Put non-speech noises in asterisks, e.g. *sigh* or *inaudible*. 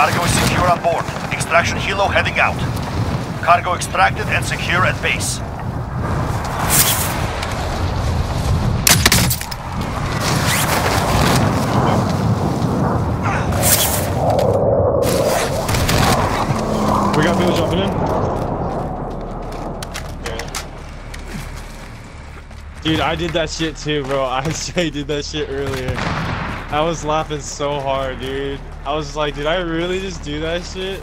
Cargo is secure on board. Extraction helo heading out. Cargo extracted and secure at base. We got people jumping in. Dude, I did that shit too, bro. *laughs* I straight did that shit earlier. I was laughing so hard, dude. I was like, did I really just do that shit?